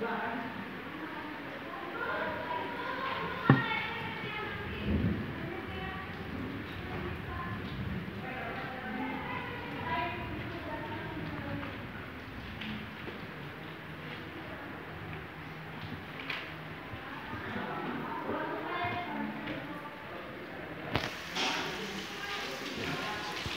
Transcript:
Bye.